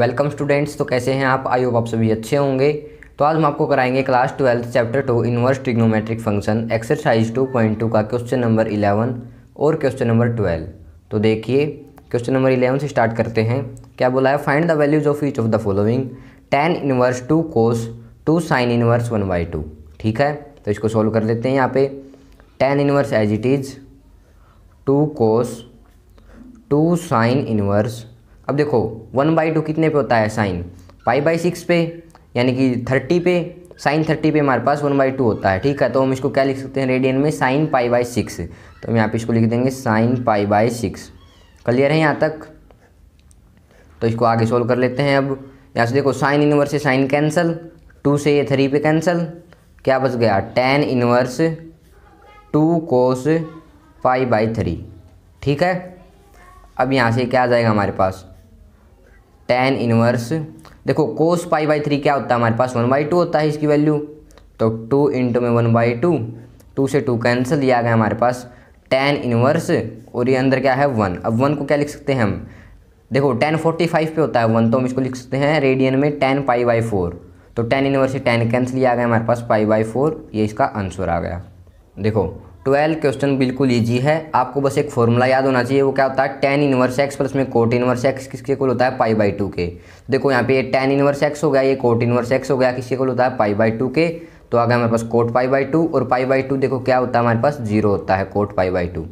Welcome students तो कैसे हैं आप? आई होप आप सभी अच्छे होंगे। तो आज हम आपको कराएँगे class twelfth chapter two inverse trigonometric function exercise 2.2 का क्वेश्चन नंबर 11 और क्वेश्चन नंबर 12 तो देखिए क्वेश्चन नंबर 11 से स्टार्ट करते हैं। क्या बोला है? Find the values of each of the following tan inverse two cos two sine inverse one by two ठीक है? तो इसको सॉल्व कर लेते हैं यहाँ पे। Tan inverse as it is two cos two sine inverse अब देखो वन बाई टू कितने पे होता है साइन? पाई बाई सिक्स पे, यानी कि थर्टी पे, साइन थर्टी पे हमारे पास वन बाई टू होता है, ठीक है? तो हम इसको क्या लिख सकते हैं रेडियन में? साइन पाई बाई सिक्स तो हम यहाँ पे इसको लिख देंगे sine pi by six clear है यहाँ तक? तो इसको आगे सोल्व कर लेते हैं अब। यहाँ से देखो साइन इनवर्स से साइन कैंसल टू से ये थ्री पे कैंसल क्या बच गया? Tan inverse two cos pi by three ठीक है? अब यहाँ से क्या आ जाएगा हमारे पास? टेन इनवर्स देखो कोस पाई बाई थ्री क्या होता है? हमारे पास वन बाई टू होता है इसकी वैल्यू तो टू इंटू में वन बाई टू टू से टू कैंसिल दिया गया हमारे पास टेन इनवर्स और ये अंदर क्या है? वन अब वन को क्या लिख सकते हैं हम? देखो टेन फोर्टी फाइव पे होता है वन तो हम इसको लिख सकते हैं रेडियन में टेन पाई बाई फोर तो टेन इनवर्स से टेन कैंसिल दिया गया हमारे पास पाई बाई फोर ये इसका आंसर आ गया। देखो ट्वेल्व क्वेश्चन बिल्कुल ईजी है। आपको बस एक फॉर्मूला याद होना चाहिए, वो क्या होता है? टेन इनवर्स एक्स प्लस में कोट इनवर्स एक्स किसके कुल होता है? पाई बाई टू के। देखो यहाँ पे ये टेन इनवर्स एक्स हो गया, ये कोट इनवर्स एक्स हो गया, किसके कुल होता है? पाई बाई टू के। तो आ गया हमारे पास कोट पाई बाई टू और पाई बाई टू देखो क्या होता है हमारे पास? ज़ीरो होता है cot pi by two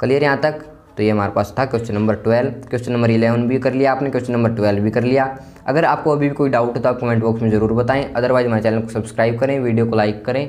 clear यहाँ तक? तो ये हमारे पास था question number twelve question number eleven भी कर लिया आपने क्वेश्चन नंबर ट्वेल्व भी कर लिया। अगर आपको अभी भी कोई डाउट हो तो आप कमेंट बॉक्स में ज़रूर बताएँ। अदरवाइज़ हमारे चैनल को सब्सक्राइब करें वीडियो को लाइक करें।